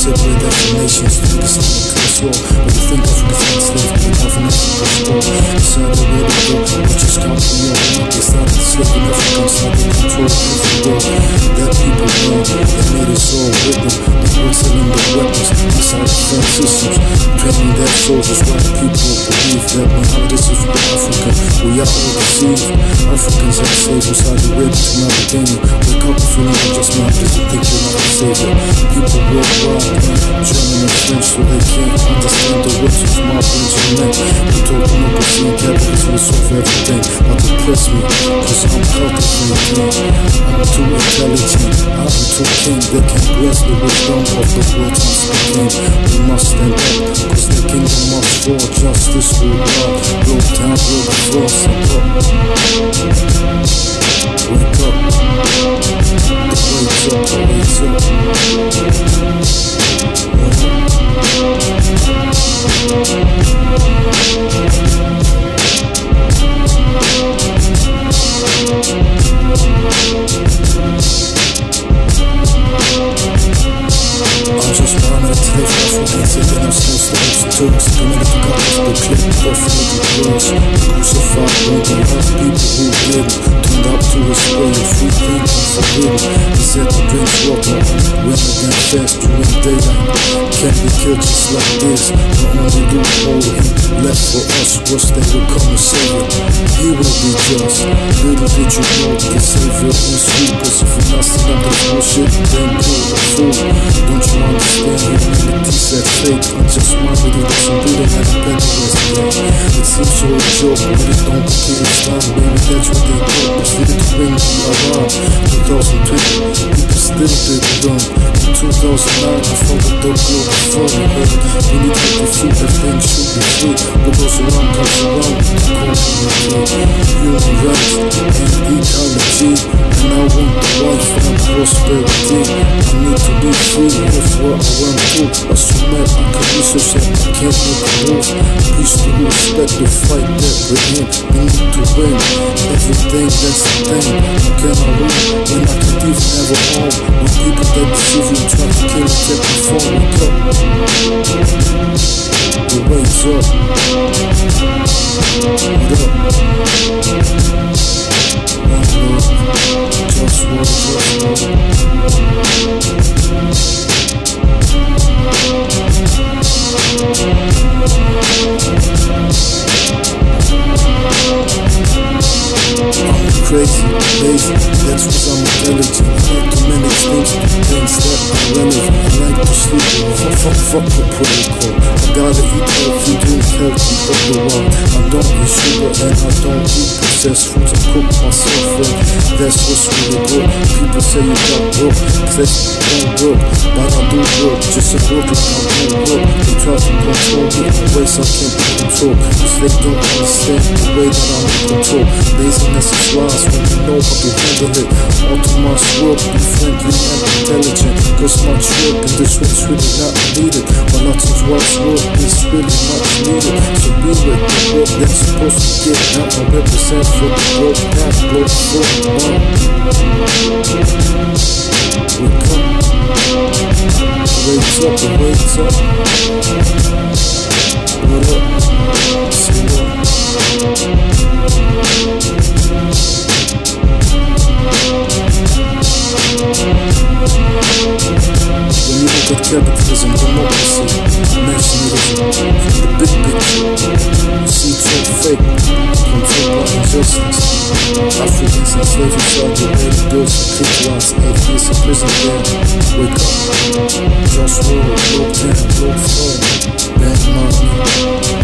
Sipping definitions, niggas on the console With a finger from the fence, left me off an extra store It's not a way to go, but just come from your own They started slipping off, I'm stopping control From the that people know, they made us all with them They were selling the weapons, that's the fence systems Paying their soldiers, why people believe that my heart is for Africa We are all deceived, Africans are slaves, we started raping to just not, just to think you're not a savior blood rock Drumming in French so they can't understand the words of my brains from don't know but seeing capitalism is everything Not depress me, cause I'm cultivating I'm too intelligent, I'm too king They can bless the wisdom of the words I'm speaking We must stand up, cause the kingdom must fall Justice will rock, real time, real find the drugs Crucified broken up people who didn't Turned up to a spray free thinking forbidden Is at the bench walking Rather than the during daylight Can be killed just like this The only loophole left for us was they will come and you? will be judged. Little did you know the savior is sweet Cause if you're not sitting up this bullshit Then you're Don't you understand humanity that fake I just want yaştan Beni seçmediği to başlık benim aram two thousand people still did it dumb. In 2009 I followed the global forum We need to defeat everything should be free What goes around comes around Human rights and ecology And I want the life and prosperity I need to be free with what I want to Assume I can be so sad I can't make a move used to respect the fight that we're in. We need to win everything that's a thing. I can't believe when I can give never home? When people that deceive you try to kill and take me forward. Instincts, instant, limit sleep Fuck, fuck, fuck the protocol I gotta eat healthy, drink healthy Otherwise, I don't need sugar and I don't eat processed foods I cook myself and that's what's really good People say you got work, click, don't work But I do work, just as work is my own work They try to control me in ways I can't control Cause they don't understand the way that I'm in control Laziness is lies when you know I can handle it. All too much work, be friendly and intelligent. This much work and this one's really not needed While nothing's worth worth, it's really not needed So be with the work that's supposed to get out I represent for the work that blows for the We come Wait up and wait up Been slave for the and bills to kick loss, eight years in prison, man. Wake up, just roll, no plan, no fun, bad mommy.